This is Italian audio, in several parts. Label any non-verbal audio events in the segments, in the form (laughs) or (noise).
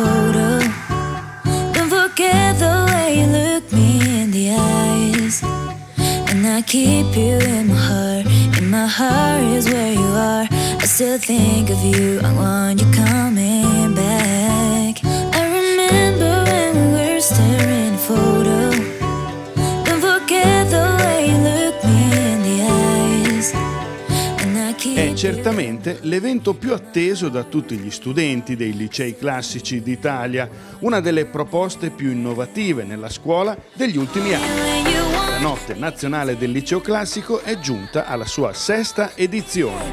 photo. Don't forget the way you look me in the eyes. And I keep you in my heart. In my heart is where you are. I still think of you. I want you coming certamente l'evento più atteso da tutti gli studenti dei licei classici d'Italia, una delle proposte più innovative nella scuola degli ultimi anni. Notte Nazionale del Liceo Classico è giunta alla sua sesta edizione.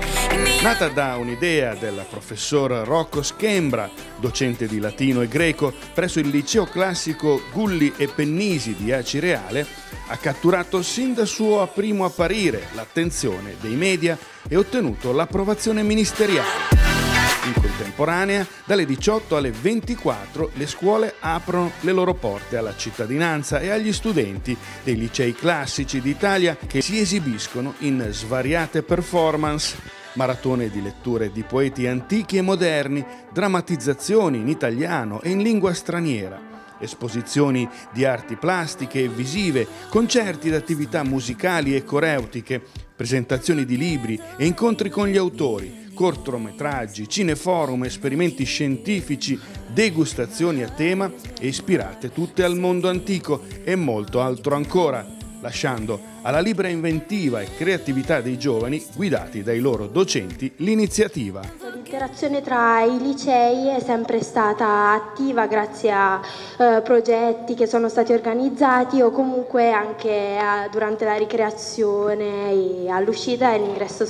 Nata da un'idea del professor Rocco Schembra, docente di latino e greco presso il Liceo Classico Gulli e Pennisi di Acireale, ha catturato sin dal suo primo apparire l'attenzione dei media e ottenuto l'approvazione ministeriale. In contemporanea, dalle 18 alle 24 le scuole aprono le loro porte alla cittadinanza e agli studenti dei licei classici d'Italia che si esibiscono in svariate performance, maratone di letture di poeti antichi e moderni, drammatizzazioni in italiano e in lingua straniera esposizioni di arti plastiche e visive, concerti ed attività musicali e coreutiche, presentazioni di libri e incontri con gli autori, cortometraggi, cineforum, esperimenti scientifici, degustazioni a tema ispirate tutte al mondo antico e molto altro ancora, lasciando alla libera inventiva e creatività dei giovani, guidati dai loro docenti, l'iniziativa. L'interazione tra i licei è sempre stata attiva grazie a eh, progetti che sono stati organizzati o comunque anche a- durante la ricreazione e all'uscita e all'ingresso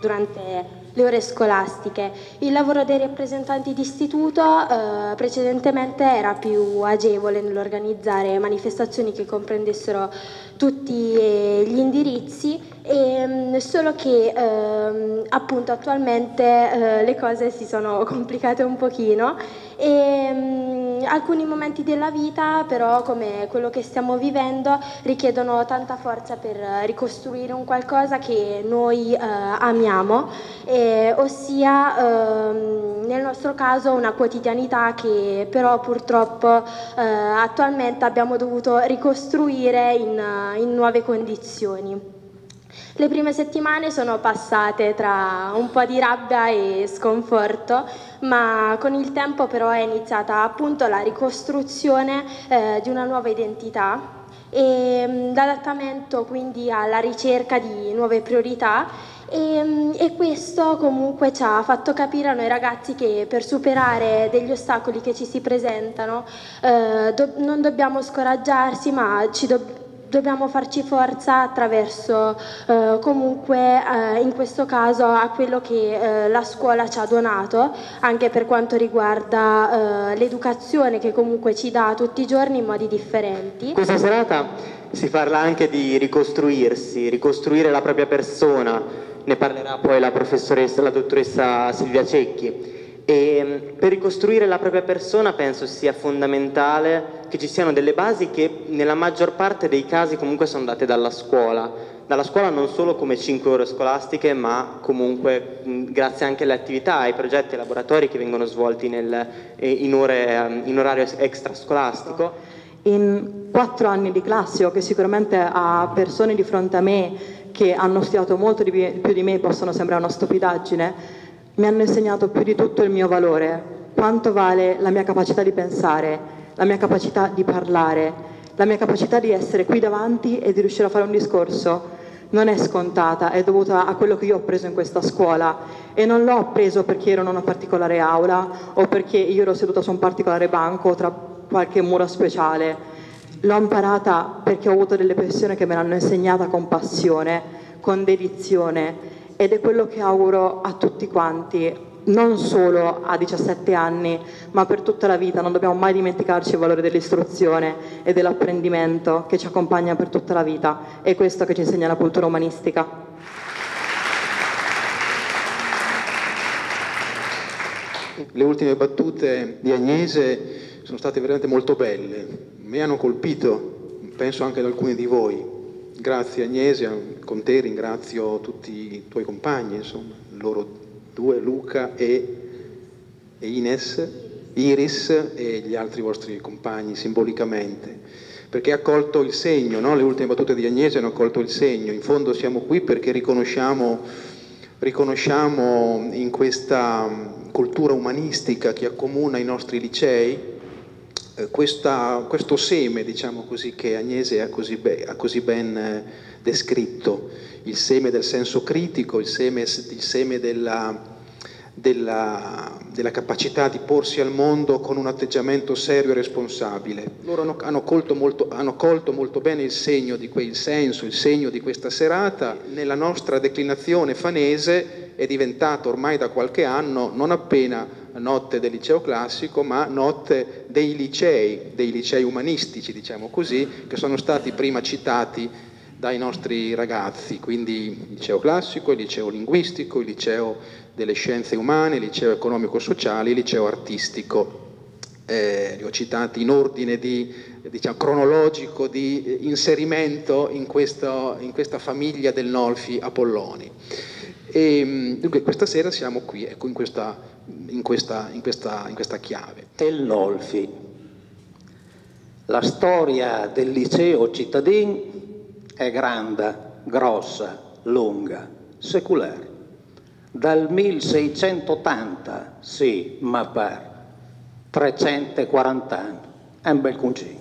durante le ore scolastiche. Il lavoro dei rappresentanti d'istituto eh, precedentemente era più agevole nell'organizzare manifestazioni che comprendessero tutti eh, gli indirizzi, e, mm, solo che ehm, appunto attualmente eh, le cose si sono (laughs) complicate un pochino e mm, alcuni momenti della vita però come quello che stiamo vivendo richiedono tanta forza per ricostruire un qualcosa che noi eh, amiamo, eh, ossia ehm, nel nostro caso una quotidianità che però purtroppo eh, attualmente abbiamo dovuto ricostruire in, in nuove condizioni. Le prime settimane sono passate tra un po' di rabbia e sconforto, ma con il tempo però è iniziata appunto la ricostruzione eh, di una nuova identità e mm, l'adattamento quindi alla ricerca di nuove priorità. E, mm, e questo comunque ci ha fatto capire a noi ragazzi che per superare degli ostacoli che ci si presentano eh, do- non dobbiamo scoraggiarsi ma ci dobbiamo dobbiamo farci forza attraverso eh, comunque eh, in questo caso a quello che eh, la scuola ci ha donato anche per quanto riguarda eh, l'educazione che comunque ci dà tutti i giorni in modi differenti. Questa serata si parla anche di ricostruirsi, ricostruire la propria persona, ne parlerà poi la professoressa, la dottoressa Silvia Cecchi. E mm, per ricostruire la propria persona penso sia fondamentale che ci siano delle basi che nella maggior parte dei casi comunque sono date dalla scuola. Dalla scuola non solo come 5 ore scolastiche, ma comunque grazie anche alle attività, ai progetti ai laboratori che vengono svolti nel- eh, in, ore, ehm, in orario extrascolastico. In quattro anni di classe, o che sicuramente a persone di fronte a me che hanno studiato molto di pi- più di me possono sembrare una stupidaggine, mi hanno insegnato più di tutto il mio valore, quanto vale la mia capacità di pensare, la mia capacità di parlare, la mia capacità di essere qui davanti e di riuscire a fare un discorso. Non è scontata, è dovuta a quello che io ho preso in questa scuola e non l'ho preso perché ero in una particolare aula o perché io ero seduta su un particolare banco tra qualche muro speciale. L'ho imparata perché ho avuto delle persone che me l'hanno insegnata con passione, con dedizione ed è quello che auguro a tutti quanti, non solo a 17 anni, ma per tutta la vita. Non dobbiamo mai dimenticarci il valore dell'istruzione e dell'apprendimento che ci accompagna per tutta la vita. È questo che ci insegna la cultura umanistica. Le ultime battute di Agnese sono state veramente molto belle, mi hanno colpito, penso anche ad alcuni di voi. Grazie Agnese, con te ringrazio tutti i tuoi compagni, insomma, loro due, Luca e, Ines, Iris e gli altri vostri compagni simbolicamente, perché ha colto il segno, no? le ultime battute di Agnese hanno colto il segno, in fondo siamo qui perché riconosciamo, riconosciamo in questa cultura umanistica che accomuna i nostri licei eh, questa, questo seme, diciamo così, che Agnese ha così, be- ha così ben eh, descritto, il seme del senso critico, il seme, il seme della della, della, capacità di porsi al mondo con un atteggiamento serio e responsabile. Loro hanno, hanno, colto molto, hanno, colto molto, bene il segno di quel senso, il segno di questa serata. Nella nostra declinazione fanese è diventata ormai da qualche anno non appena notte del liceo classico, ma notte dei licei, dei licei umanistici, diciamo così, che sono stati prima citati dai nostri ragazzi, quindi il liceo classico, il liceo linguistico, il liceo delle scienze umane, il liceo economico-sociale, il liceo artistico. Eh, li ho citati in ordine di, diciamo, cronologico di inserimento in, questo, in, questa famiglia del Nolfi Apolloni. E, dunque questa sera siamo qui, ecco, in questa, in questa, in questa, in questa chiave. Il Nolfi, la storia del liceo cittadino è grande, grossa, lunga, secolare. Dal 1680, sì, ma per 340 anni, è un bel concino.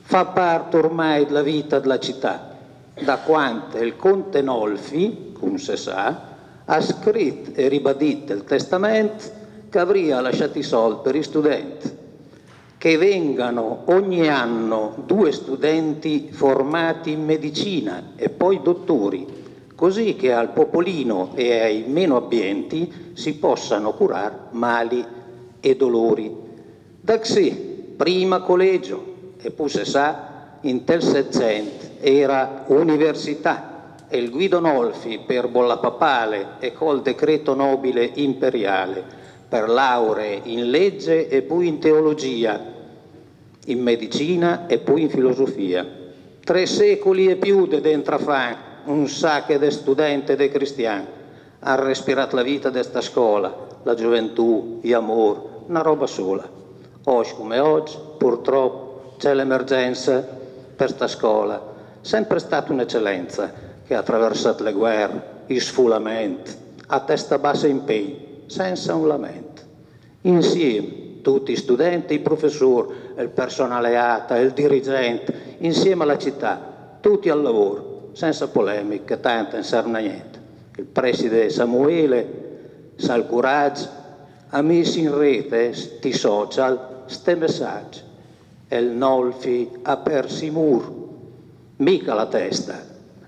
Fa parte ormai della vita della città, da quanto il conte Nolfi, come si sa, ha scritto e ribadito il testamento che avrebbe lasciato i soldi per gli studenti che vengano ogni anno due studenti formati in medicina e poi dottori, così che al popolino e ai meno abbienti si possano curare mali e dolori. Da sì, prima collegio, e poi se sa, in tel era università e il Guido Nolfi per bolla papale e col decreto nobile imperiale per lauree in legge e poi in teologia in medicina e poi in filosofia. Tre secoli e più de dentro fa un sacco di studenti e di cristiani hanno respirato la vita di questa scuola, la gioventù, l'amore, una roba sola. Oggi come oggi, purtroppo, c'è l'emergenza per questa scuola. Sempre stata un'eccellenza che ha attraversato le guerre, i sfulamenti, a testa bassa pei, senza un lamento. Insieme tutti i studenti, i professori, il personale ATA, il dirigente, insieme alla città, tutti al lavoro, senza polemiche, tanto non serve a niente. Il preside Samuele sa il ha messo in rete sti social, sti messaggi. E il Nolfi ha perso i muri, mica la testa,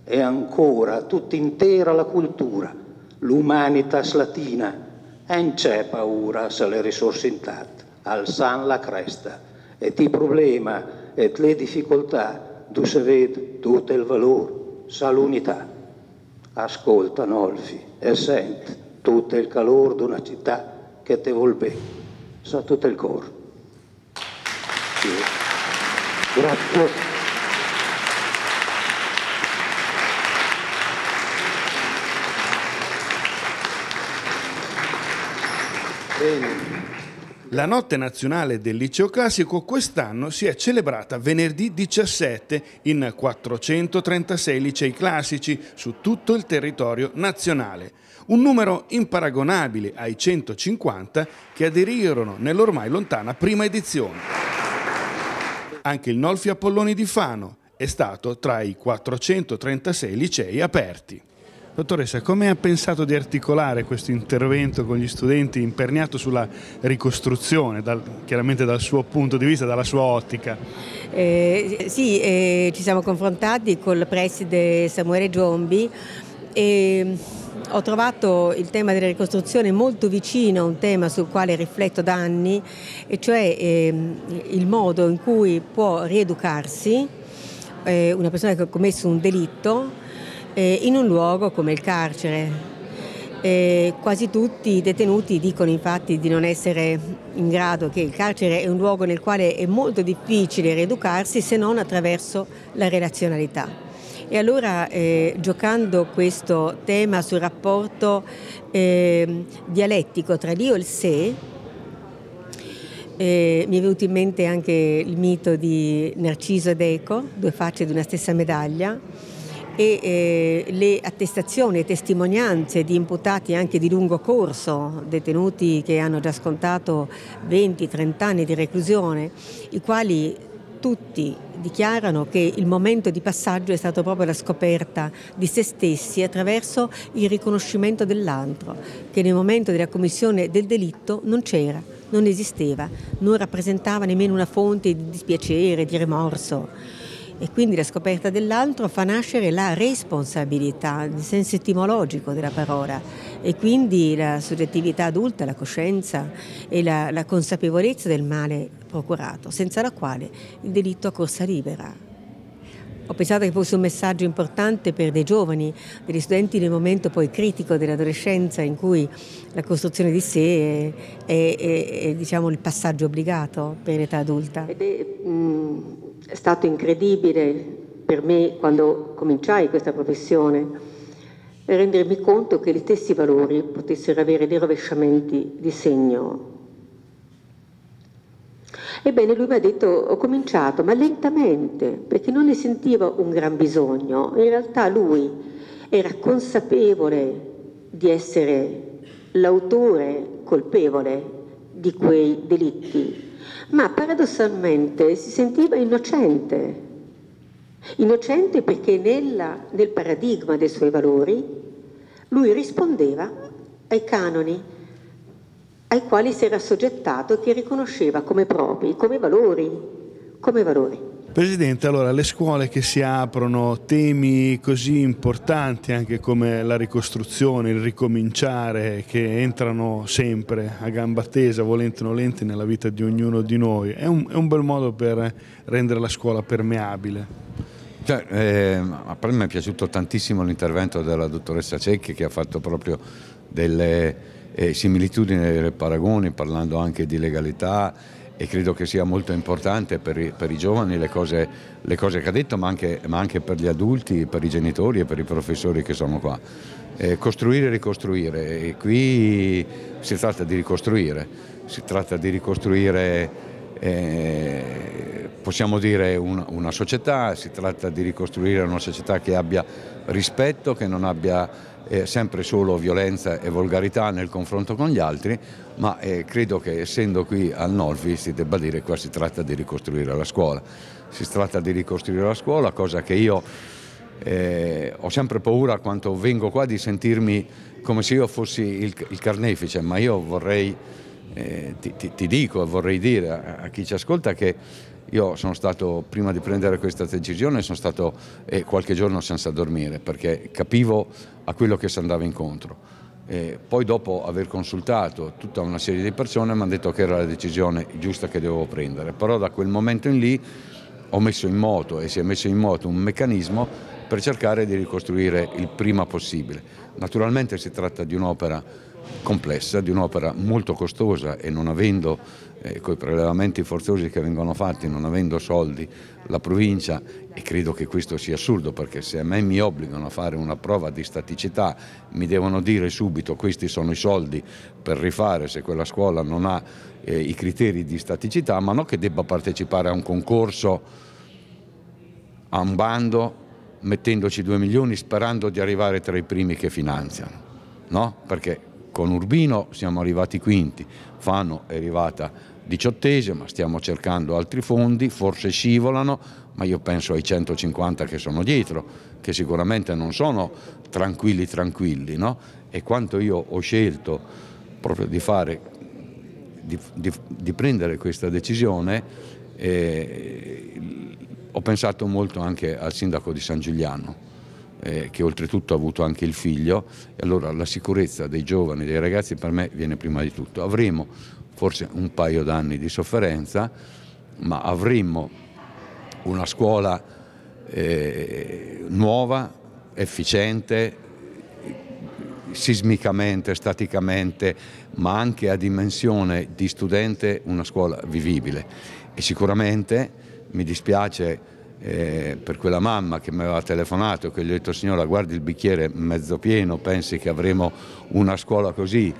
e ancora tutta intera la cultura, l'umanitas latina, non c'è paura se le risorse intatte alzando la cresta e ti problema e le difficoltà tu si vede tutto il valore, sa l'unità. Ascolta Nolfi e senti tutto il calore di una città che ti vuol bene, sa tutto il cuore. Grazie. Bene. La notte nazionale del liceo classico quest'anno si è celebrata venerdì 17 in 436 licei classici su tutto il territorio nazionale, un numero imparagonabile ai 150 che aderirono nell'ormai lontana prima edizione. Anche il Nolfi Apolloni di Fano è stato tra i 436 licei aperti. Dottoressa, come ha pensato di articolare questo intervento con gli studenti imperniato sulla ricostruzione, dal, chiaramente dal suo punto di vista, dalla sua ottica? Eh, sì, eh, ci siamo confrontati col preside Samuele Giombi e ho trovato il tema della ricostruzione molto vicino a un tema sul quale rifletto da anni, e cioè eh, il modo in cui può rieducarsi eh, una persona che ha commesso un delitto eh, in un luogo come il carcere. Eh, quasi tutti i detenuti dicono infatti di non essere in grado, che il carcere è un luogo nel quale è molto difficile rieducarsi se non attraverso la relazionalità. E allora eh, giocando questo tema sul rapporto eh, dialettico tra l'io e il sé, Eh, mi è venuto in mente anche il mito di Narciso ed Eco, due facce di una stessa medaglia, e eh, le attestazioni e testimonianze di imputati anche di lungo corso, detenuti che hanno già scontato 20-30 anni di reclusione, i quali tutti dichiarano che il momento di passaggio è stato proprio la scoperta di se stessi attraverso il riconoscimento dell'altro, che nel momento della commissione del delitto non c'era, non esisteva, non rappresentava nemmeno una fonte di dispiacere, di rimorso e quindi la scoperta dell'altro fa nascere la responsabilità, nel senso etimologico della parola e quindi la soggettività adulta, la coscienza e la, la consapevolezza del male procurato, senza la quale il delitto ha corsa libera. Ho pensato che fosse un messaggio importante per dei giovani, degli studenti nel momento poi critico dell'adolescenza in cui la costruzione di sé è, è, è, è diciamo, il passaggio obbligato per l'età adulta. Ed è, mh, è stato incredibile per me quando cominciai questa professione rendermi conto che gli stessi valori potessero avere dei rovesciamenti di segno Ebbene, lui mi ha detto, ho cominciato, ma lentamente, perché non ne sentiva un gran bisogno. In realtà lui era consapevole di essere l'autore colpevole di quei delitti, ma paradossalmente si sentiva innocente. Innocente perché nella, nel paradigma dei suoi valori lui rispondeva ai canoni ai quali si era assoggettato e che riconosceva come propri, come valori, come valori. Presidente, allora le scuole che si aprono, temi così importanti anche come la ricostruzione, il ricominciare, che entrano sempre a gamba tesa, volenti o nolenti, nella vita di ognuno di noi, è un, è un bel modo per rendere la scuola permeabile. Cioè, eh, per me è piaciuto tantissimo l'intervento della dottoressa Cecchi che ha fatto proprio delle eh, similitudini e paragoni, parlando anche di legalità e credo che sia molto importante per i, per i giovani le cose, le cose, che ha detto, ma anche, ma anche, per gli adulti, per i genitori e per i professori che sono qua. Eh, costruire e ricostruire, e qui si tratta di ricostruire, si tratta di ricostruire, eh, possiamo dire, una, una società, si tratta di ricostruire una società che abbia rispetto, che non abbia eh, sempre solo violenza e volgarità nel confronto con gli altri, ma eh, credo che essendo qui al Nolfi si debba dire che qua si tratta di ricostruire la scuola. Si tratta di ricostruire la scuola, cosa che io eh, ho sempre paura quando vengo qua di sentirmi come se io fossi il, il carnefice, ma io vorrei, eh, ti, ti, ti, dico e vorrei dire a, a chi ci ascolta che io sono stato, prima di prendere questa decisione, sono stato eh, qualche giorno senza dormire perché capivo a quello che si andava incontro. E poi dopo aver consultato tutta una serie di persone mi hanno detto che era la decisione giusta che dovevo prendere, però da quel momento in lì ho messo in moto e si è messo in moto un meccanismo per cercare di ricostruire il prima possibile. Naturalmente si tratta di un'opera complessa, di un'opera molto costosa e non avendo, eh, con i prelevamenti forzosi che vengono fatti, non avendo soldi, la provincia, e credo che questo sia assurdo perché se a me mi obbligano a fare una prova di staticità, mi devono dire subito questi sono i soldi per rifare se quella scuola non ha eh, i criteri di staticità, ma non che debba partecipare a un concorso, a un bando, mettendoci due milioni sperando di arrivare tra i primi che finanziano. No? Perché con Urbino siamo arrivati quinti, Fano è arrivata diciottesima, stiamo cercando altri fondi, forse scivolano, ma io penso ai 150 che sono dietro, che sicuramente non sono tranquilli tranquilli, no? E quanto io ho scelto proprio di fare, di, di, di prendere questa decisione, eh, ho pensato molto anche al sindaco di San Giuliano, eh, che oltretutto ha avuto anche il figlio, e allora la sicurezza dei giovani, dei ragazzi per me viene prima di tutto. Avremo forse un paio d'anni di sofferenza, ma avremo una scuola eh, nuova, efficiente, sismicamente, staticamente, ma anche a dimensione di studente una scuola vivibile. E sicuramente mi dispiace eh, per quella mamma che mi aveva telefonato che gli ho detto signora guardi il bicchiere mezzo pieno, pensi che avremo una scuola così,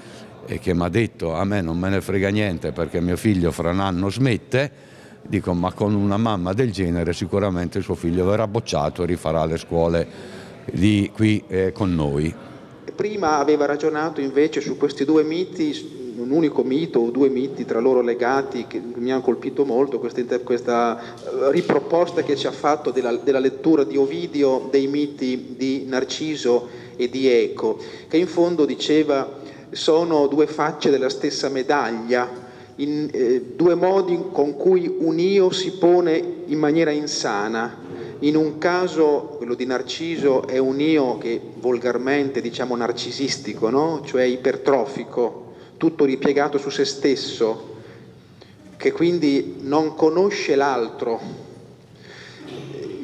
e che mi ha detto a me non me ne frega niente perché mio figlio fra un anno smette, dico ma con una mamma del genere sicuramente suo figlio verrà bocciato e rifarà le scuole di qui eh, con noi. Prima aveva ragionato invece su questi due miti un unico mito o due miti tra loro legati che mi hanno colpito molto, questa, questa eh, riproposta che ci ha fatto della, della, lettura di Ovidio dei miti di Narciso e di Eco, che in fondo diceva sono due facce della stessa medaglia, in, eh, due modi con cui un io si pone in maniera insana. In un caso, quello di Narciso, è un io che volgarmente diciamo narcisistico, no? cioè ipertrofico, tutto ripiegato su se stesso, che quindi non conosce l'altro.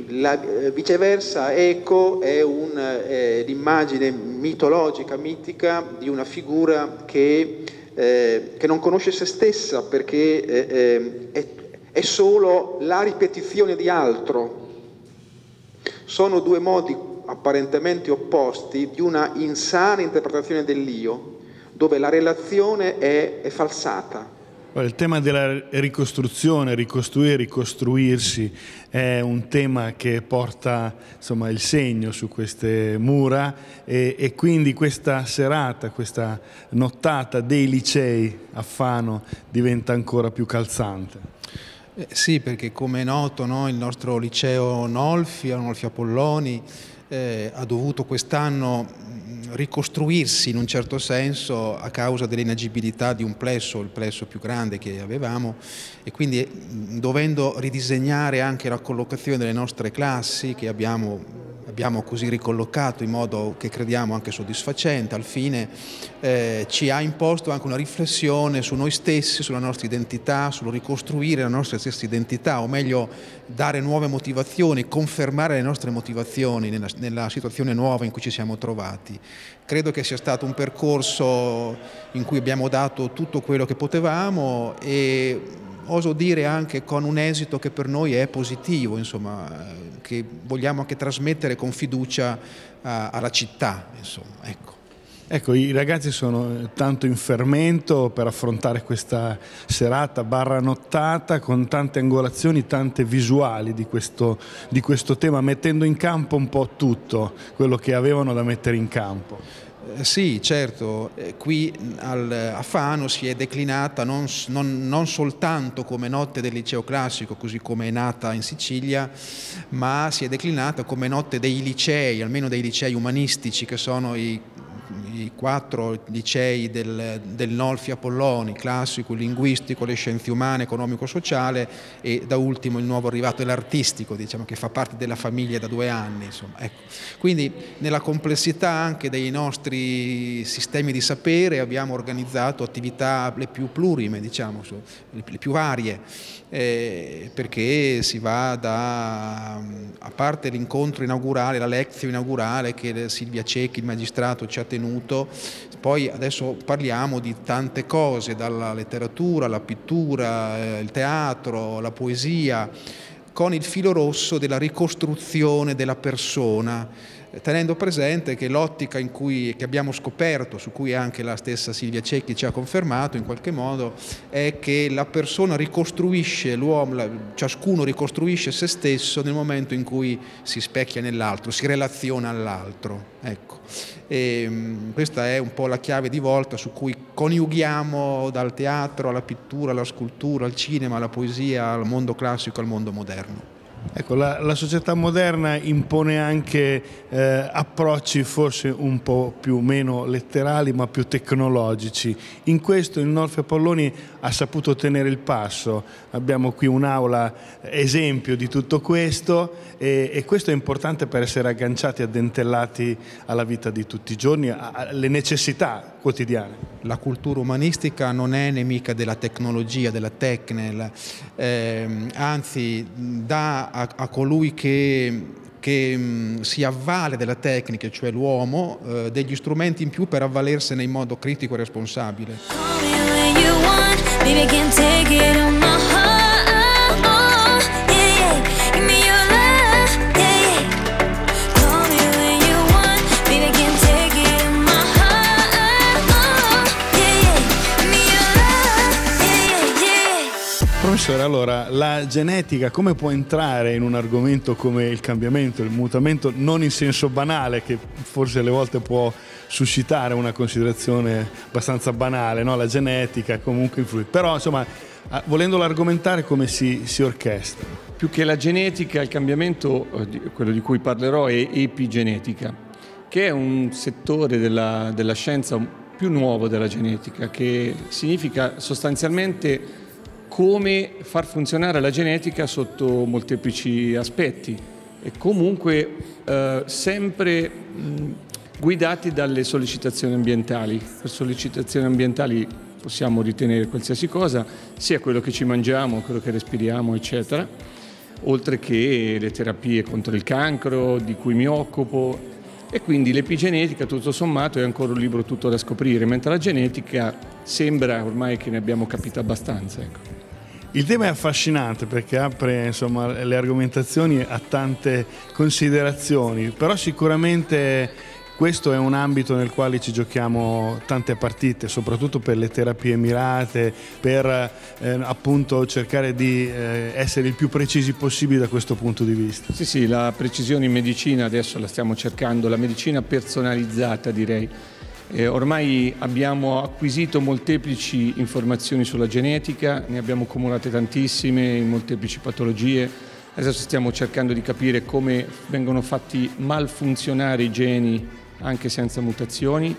La, eh, viceversa, Eco è un, eh, l'immagine mitologica, mitica di una figura che, eh, che non conosce se stessa perché eh, eh, è, è solo la ripetizione di altro. Sono due modi apparentemente opposti di una insana interpretazione dell'io dove la relazione è, è falsata. Il tema della ricostruzione, ricostruire, ricostruirsi è un tema che porta insomma, il segno su queste mura e, e, quindi questa serata, questa nottata dei licei a Fano diventa ancora più calzante. Eh, sì, perché come è noto no, il nostro liceo Nolfi, Nolfi Apolloni, eh, ha dovuto quest'anno ricostruirsi in un certo senso a causa dell'inagibilità di un plesso, il plesso più grande che avevamo e quindi dovendo ridisegnare anche la collocazione delle nostre classi che abbiamo abbiamo così ricollocato in modo che crediamo anche soddisfacente, al fine eh, ci ha imposto anche una riflessione su noi stessi, sulla nostra identità, sul ricostruire la nostra stessa identità, o meglio dare nuove motivazioni, confermare le nostre motivazioni nella, nella situazione nuova in cui ci siamo trovati. Credo che sia stato un percorso in cui abbiamo dato tutto quello che potevamo e oso dire anche con un esito che per noi è positivo, insomma, che vogliamo anche trasmettere con fiducia alla città. Insomma, ecco. Ecco, i ragazzi sono tanto in fermento per affrontare questa serata barra nottata con tante angolazioni, tante visuali di questo, di questo tema, mettendo in campo un po' tutto quello che avevano da mettere in campo. Eh, sì, certo, eh, qui a Fano si è declinata non, non, non, soltanto come notte del liceo classico, così come è nata in Sicilia, ma si è declinata come notte dei licei, almeno dei licei umanistici che sono i i quattro licei del, del Nolfi Apolloni, classico, linguistico, le scienze umane, economico-sociale e da ultimo il nuovo arrivato dell'artistico, diciamo, che fa parte della famiglia da due anni. Ecco. Quindi nella complessità anche dei nostri sistemi di sapere abbiamo organizzato attività le più plurime, diciamo, le più varie eh, perché si va da, a parte l'incontro inaugurale, la lezione inaugurale che Silvia Cecchi, il magistrato, ci ha tenuto, poi adesso parliamo di tante cose, dalla letteratura, la pittura, eh, il teatro, la poesia, con il filo rosso della ricostruzione della persona tenendo presente che l'ottica cui, che abbiamo scoperto, su cui anche la stessa Silvia Cecchi ci ha confermato in qualche modo, è che la persona ricostruisce l'uomo, ciascuno ricostruisce se stesso nel momento in cui si specchia nell'altro, si relaziona all'altro. Ecco. E, mm, questa è un po' la chiave di volta su cui coniughiamo dal teatro alla pittura, alla scultura, al cinema, alla poesia, al mondo classico, al mondo moderno. Ecco, la, la, società moderna impone anche eh, approcci forse un po' più meno letterali ma più tecnologici. In questo il Norfe Polloni ha saputo tenere il passo. Abbiamo qui un'aula esempio di tutto questo e, e, questo è importante per essere agganciati, addentellati alla vita di tutti i giorni, alle necessità quotidiane. La cultura umanistica non è nemica della tecnologia, della tecne, eh, anzi dà a, a colui che che mh, si avvale della tecnica, cioè l'uomo, eh, degli strumenti in più per avvalersene in modo critico e responsabile. Professore, allora la genetica come può entrare in un argomento come il cambiamento, il mutamento, non in senso banale, che forse alle volte può suscitare una considerazione abbastanza banale, no? la genetica comunque influisce, però insomma volendolo argomentare come si, si orchestra? Più che la genetica, il cambiamento, eh, quello di cui parlerò, è epigenetica, che è un settore della, della scienza più nuovo della genetica, che significa sostanzialmente come far funzionare la genetica sotto molteplici aspetti e comunque eh, sempre mh, guidati dalle sollecitazioni ambientali. Per sollecitazioni ambientali possiamo ritenere qualsiasi cosa, sia quello che ci mangiamo, quello che respiriamo, eccetera, oltre che le terapie contro il cancro di cui mi occupo e quindi l'epigenetica tutto sommato è ancora un libro tutto da scoprire, mentre la genetica sembra ormai che ne abbiamo capito abbastanza. Ecco. Il tema è affascinante perché apre insomma, le argomentazioni a tante considerazioni, però sicuramente questo è un ambito nel quale ci giochiamo tante partite, soprattutto per le terapie mirate, per eh, appunto cercare di eh, essere il più precisi possibile da questo punto di vista. Sì, sì, la precisione in medicina adesso la stiamo cercando, la medicina personalizzata direi. Eh, ormai abbiamo acquisito molteplici informazioni sulla genetica, ne abbiamo accumulate tantissime in molteplici patologie. Adesso stiamo cercando di capire come vengono fatti malfunzionare i geni anche senza mutazioni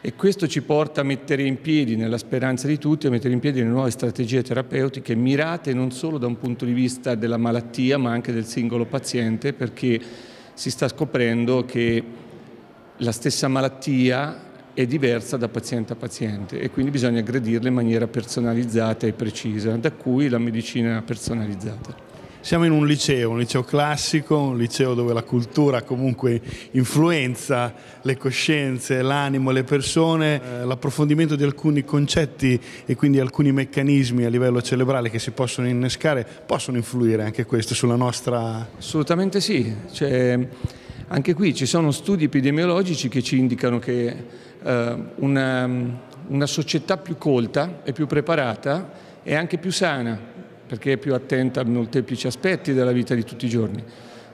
e questo ci porta a mettere in piedi, nella speranza di tutti, a mettere in piedi le nuove strategie terapeutiche mirate non solo da un punto di vista della malattia ma anche del singolo paziente perché si sta scoprendo che la stessa malattia è diversa da paziente a paziente e quindi bisogna aggredirla in maniera personalizzata e precisa, da cui la medicina personalizzata. Siamo in un liceo, un liceo classico, un liceo dove la cultura comunque influenza le coscienze, l'animo, le persone, eh, l'approfondimento di alcuni concetti e quindi alcuni meccanismi a livello cerebrale che si possono innescare, possono influire anche questo sulla nostra... Assolutamente sì, cioè, anche qui ci sono studi epidemiologici che ci indicano che una, una società più colta e più preparata è anche più sana perché è più attenta a molteplici aspetti della vita di tutti i giorni,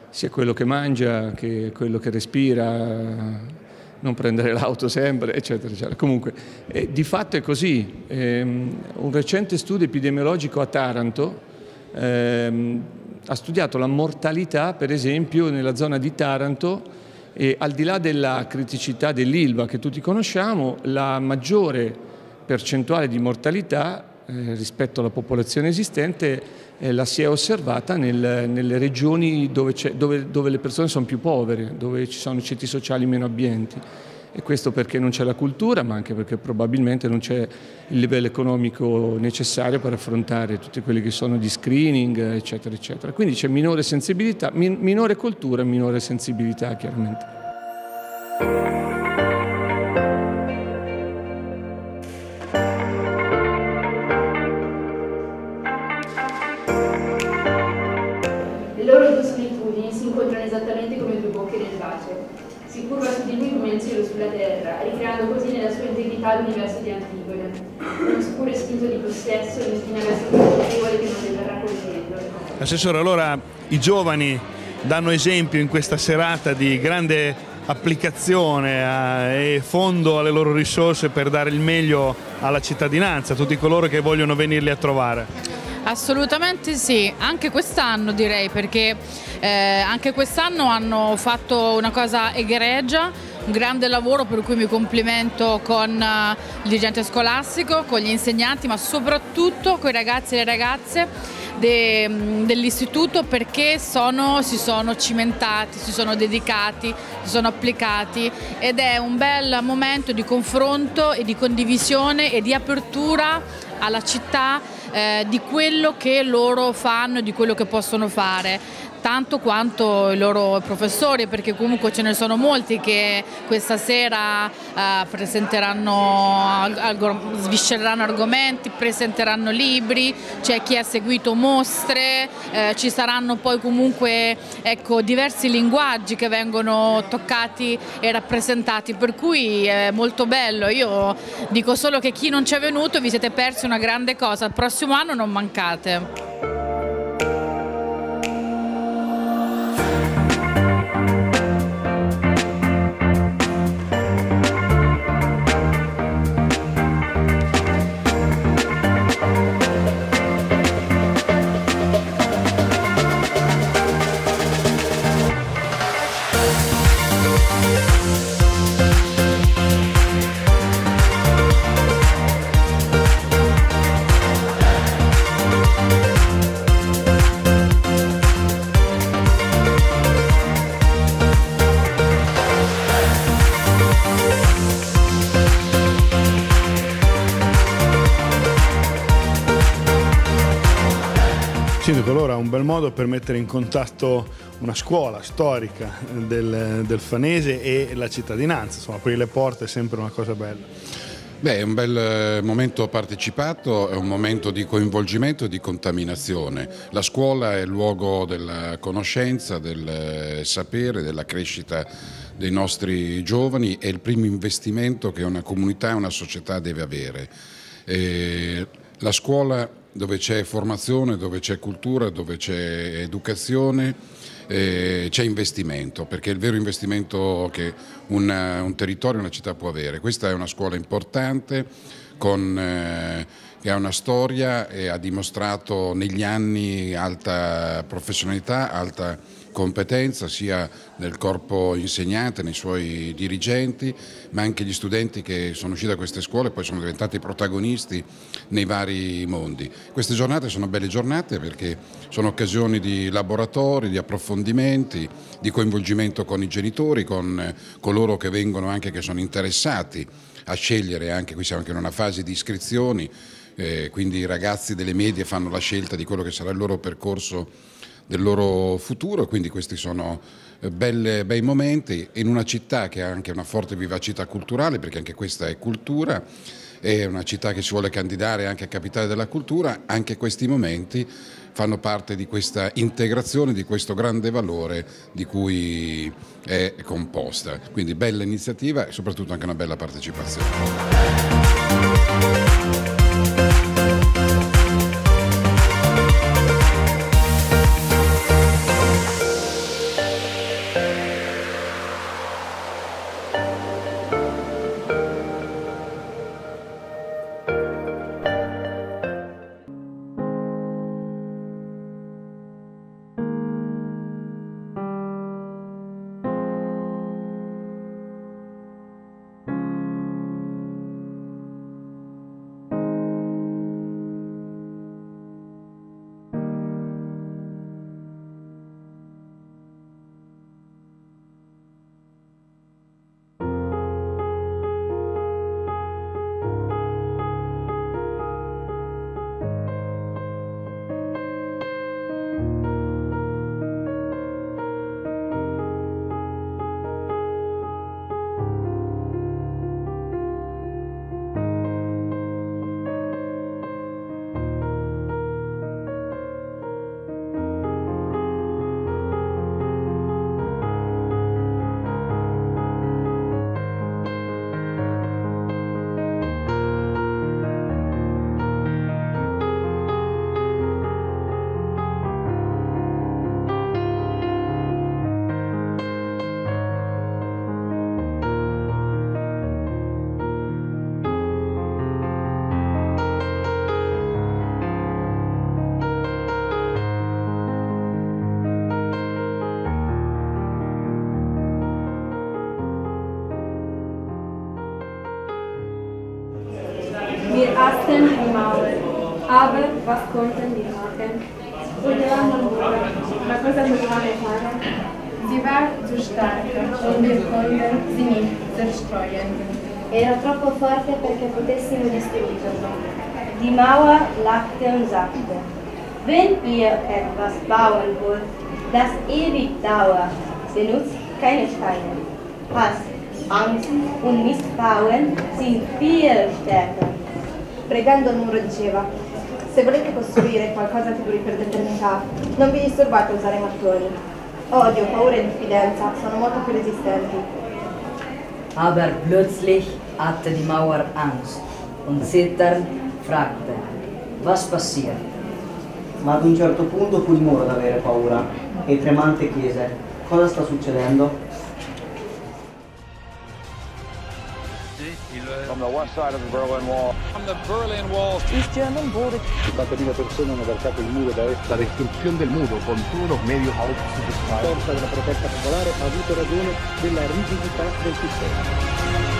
sia quello che mangia che quello che respira, non prendere l'auto sempre, eccetera, eccetera. Comunque, eh, di fatto è così. Eh, un recente studio epidemiologico a Taranto eh, ha studiato la mortalità, per esempio, nella zona di Taranto e al di là della criticità dell'ILVA che tutti conosciamo, la maggiore percentuale di mortalità eh, rispetto alla popolazione esistente eh, la si è osservata nel, nelle regioni dove, dove, dove, le persone sono più povere, dove ci sono ceti sociali meno abbienti. E questo perché non c'è la cultura, ma anche perché probabilmente non c'è il livello economico necessario per affrontare tutti quelli che sono di screening, eccetera, eccetera. Quindi c'è minore sensibilità, min minore cultura e minore sensibilità, chiaramente. si curva su di lui come il cielo sulla terra, ricreando così nella sua integrità l'universo di Antigone, un oscuro istinto di possesso e un'spina verso il colpevole che non verrà cogliendo. Assessore, allora i giovani danno esempio in questa serata di grande applicazione eh, e fondo alle loro risorse per dare il meglio alla cittadinanza, a tutti coloro che vogliono venirli a trovare. Assolutamente sì, anche quest'anno direi perché eh, anche quest'anno hanno fatto una cosa egregia, un grande lavoro per cui mi complimento con uh, il dirigente scolastico, con gli insegnanti ma soprattutto con i ragazzi e le ragazze de, dell'istituto perché sono, si sono cimentati, si sono dedicati, si sono applicati ed è un bel momento di confronto e di condivisione e di apertura alla città eh, di quello che loro fanno e di quello che possono fare. Tanto quanto i loro professori, perché comunque ce ne sono molti che questa sera eh, presenteranno, sviscereranno argomenti, presenteranno libri, c'è chi ha seguito mostre, eh, ci saranno poi comunque ecco, diversi linguaggi che vengono toccati e rappresentati, per cui è molto bello. Io dico solo che chi non ci è venuto vi siete persi una grande cosa, il prossimo anno non mancate. Bel modo per mettere in contatto una scuola storica del, del Fanese e la cittadinanza, insomma aprire le porte è sempre una cosa bella. Beh, è un bel eh, momento partecipato, è un momento di coinvolgimento e di contaminazione. La scuola è il luogo della conoscenza, del eh, sapere, della crescita dei nostri giovani, è il primo investimento che una comunità e una società deve avere. E la scuola dove c'è formazione, dove c'è cultura, dove c'è educazione, eh, c'è investimento, perché è il vero investimento che una, un territorio, una città può avere. Questa è una scuola importante con, eh, che ha una storia e ha dimostrato negli anni alta professionalità, alta competenza sia nel corpo insegnante, nei suoi dirigenti, ma anche gli studenti che sono usciti da queste scuole poi sono diventati protagonisti nei vari mondi. Queste giornate sono belle giornate perché sono occasioni di laboratori, di approfondimenti, di coinvolgimento con i genitori, con coloro che vengono anche che sono interessati a scegliere, anche qui siamo anche in una fase di iscrizioni, eh, quindi i ragazzi delle medie fanno la scelta di quello che sarà il loro percorso del loro futuro, quindi questi sono eh, belle, bei momenti in una città che ha anche una forte vivacità culturale, perché anche questa è cultura, è una città che si vuole candidare anche a capitale della cultura, anche questi momenti fanno parte di questa integrazione, di questo grande valore di cui è composta. Quindi bella iniziativa e soprattutto anche una bella partecipazione. Machen? Volevamo muro, ma cosa dovevamo fare? Sie war zu stark und wir konnten sie nicht zerstreuen. Era troppo forte perché potessimo distruggerlo. Die Mauer lachte und sagte, wenn ihr etwas bauen wollt, Das ewig dauert, benutzt keine Steine. Hass, Angst und Misstrauen sind viel stärker. Pregando il muro diceva, se volete costruire qualcosa che duri per l'eternità, non vi disturbate a usare mattoni. Odio, paura e diffidenza sono molto più resistenti. Aber plötzlich hatte die Mauer Angst und zitternd fragte, was passiert? Ma ad un certo punto fu il muro ad avere paura e tremante chiese, cosa sta succedendo? The west side of the Berlin Wall. From the Berlin Wall. East German border. 50.000 persone hanno varcato il muro da est. La destrucción del muro con todos los medios La forza della protesta popolare ha avuto ragione della rigidità del sistema.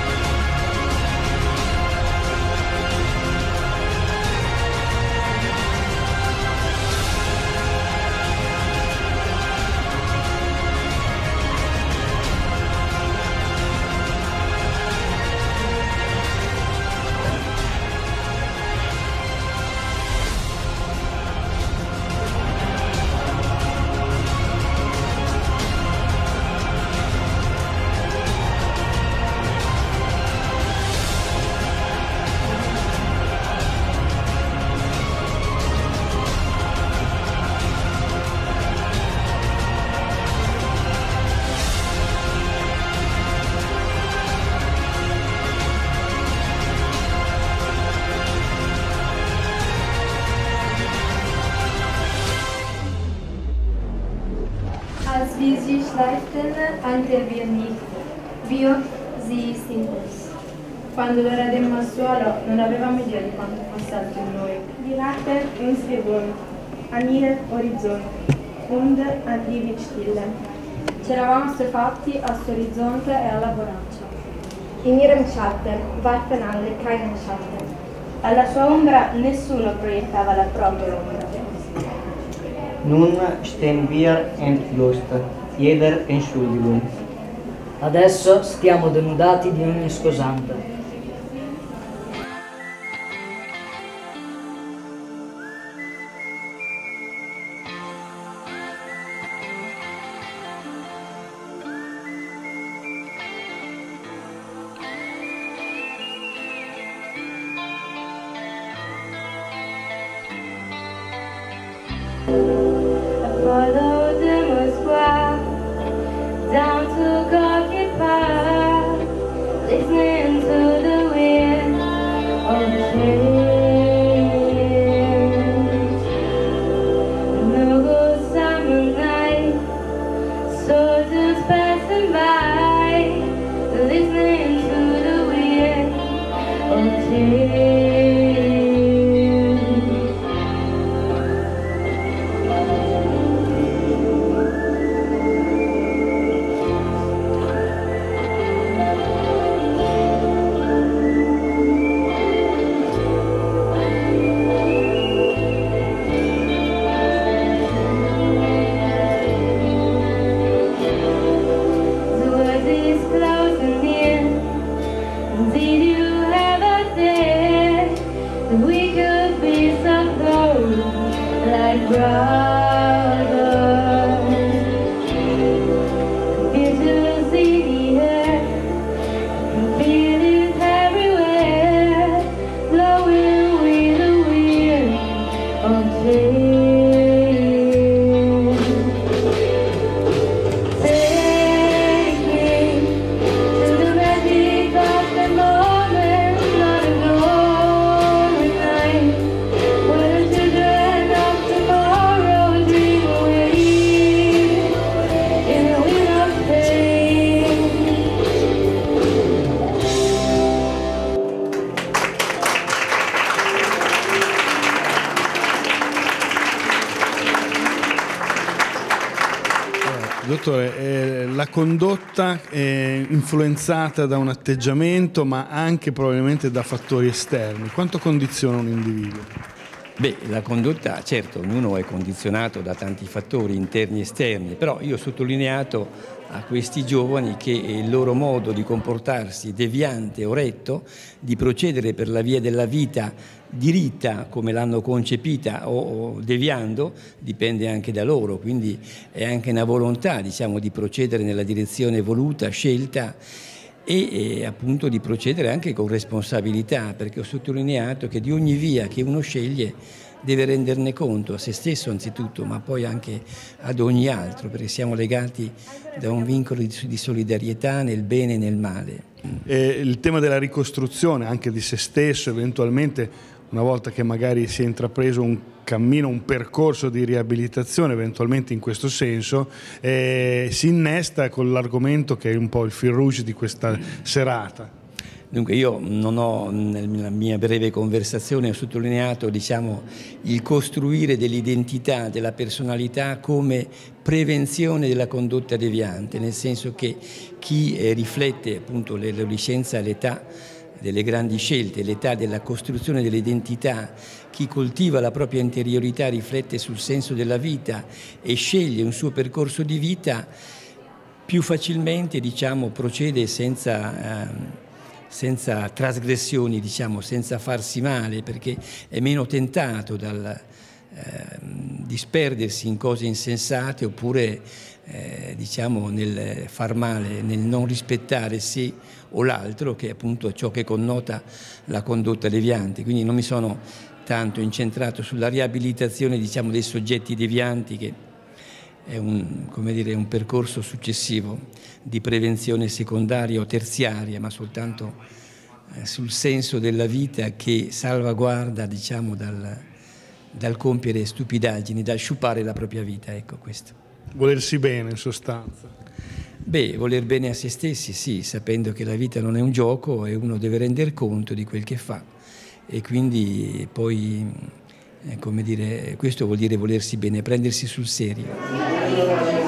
Ci eravamo assuefatti al suo orizzonte e alla voraccia. In ihrem Schatten warfen alle keinen Schatten. Alla sua ombra nessuno proiettava la propria ombra. Nun stehen wir entblößt, jeder Entschuldigung. Adesso stiamo denudati di ogni scusante. bright influenzata da un atteggiamento ma anche probabilmente da fattori esterni. Quanto condiziona un individuo? Beh, la condotta, certo, ognuno è condizionato da tanti fattori interni e esterni, però io ho sottolineato a questi giovani che il loro modo di comportarsi deviante o retto, di procedere per la via della vita diritta come l'hanno concepita o, deviando, dipende anche da loro, quindi è anche una volontà diciamo, di procedere nella direzione voluta, scelta e, e appunto di procedere anche con responsabilità, perché ho sottolineato che di ogni via che uno sceglie deve renderne conto a se stesso anzitutto, ma poi anche ad ogni altro, perché siamo legati da un vincolo di solidarietà nel bene e nel male. E il tema della ricostruzione anche di se stesso, eventualmente una volta che magari si è intrapreso un cammino, un percorso di riabilitazione, eventualmente in questo senso, eh, si innesta con l'argomento che è un po' il fil rouge di questa serata. Dunque io non ho, nella mia breve conversazione, ho sottolineato diciamo, il costruire dell'identità, della personalità come prevenzione della condotta deviante, nel senso che chi eh, riflette appunto l'adolescenza all'età delle grandi scelte, l'età della costruzione dell'identità, chi coltiva la propria interiorità riflette sul senso della vita e sceglie un suo percorso di vita, più facilmente diciamo, procede senza... Eh, senza trasgressioni, diciamo, senza farsi male, perché è meno tentato dal eh, disperdersi in cose insensate oppure eh, diciamo, nel far male, nel non rispettare sé o l'altro, che è appunto ciò che connota la condotta deviante. Quindi non mi sono tanto incentrato sulla riabilitazione diciamo, dei soggetti devianti che è un, dire, un, percorso successivo di prevenzione secondaria o terziaria, ma soltanto eh, sul senso della vita che salvaguarda diciamo, dal, dal, compiere stupidaggini, dal sciupare la propria vita. Ecco questo. Volersi bene in sostanza. Beh, voler bene a se stessi, sì, sapendo che la vita non è un gioco e uno deve render conto di quel che fa e quindi poi eh, come dire, questo vuol dire volersi bene, prendersi sul serio.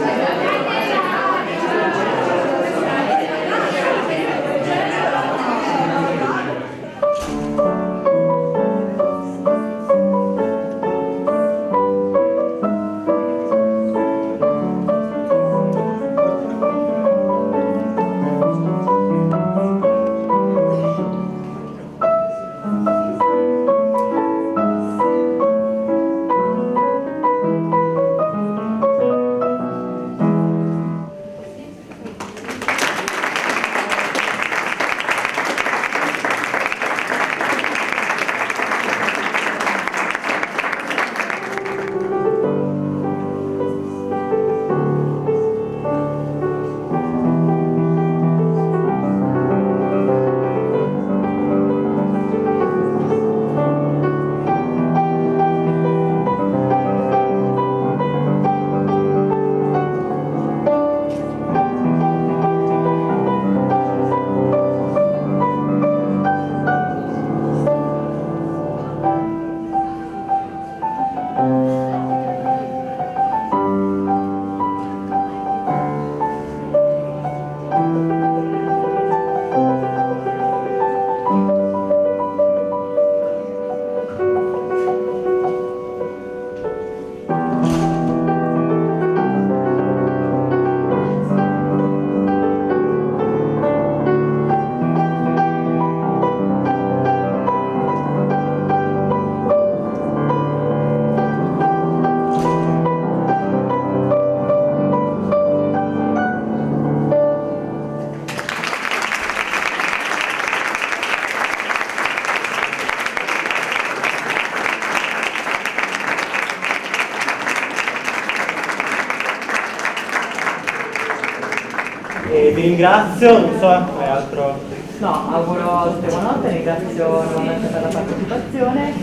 Ringrazio, non so, hai altro... No, auguro tutte buonanotte, ringrazio nuovamente per la partecipazione,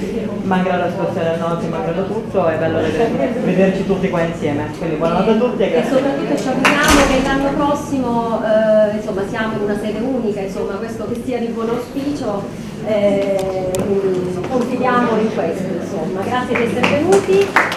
malgrado la situazione del notte, malgrado tutto, è bello vederci tutti qua insieme, quindi buonanotte a tutti e grazie. E soprattutto ci auguriamo che l'anno prossimo eh, insomma, siamo in una sede unica, insomma, questo che sia di buon auspicio, eh, confidiamo in questo, insomma. Grazie di essere venuti.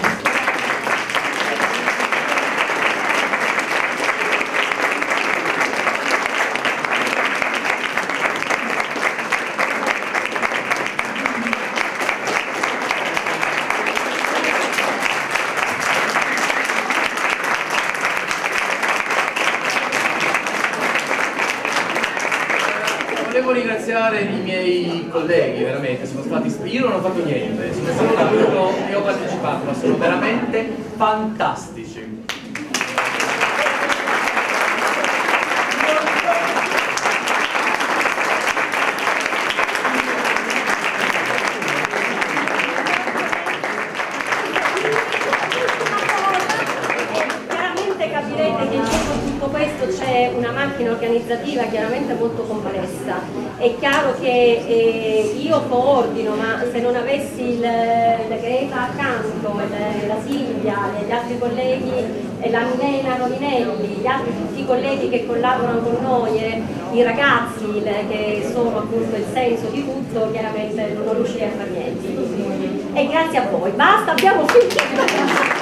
Ma sono veramente fantastici. Organizzativa chiaramente molto complessa. È chiaro che eh, io coordino, ma se non avessi il, la Greta accanto, il- la Silvia, gli altri colleghi, la Milena Rovinelli, gli altri tutti i colleghi che collaborano con noi, e i ragazzi il- che sono appunto il senso di tutto, chiaramente non riuscirei a fare niente. E grazie a voi. Basta, abbiamo finito.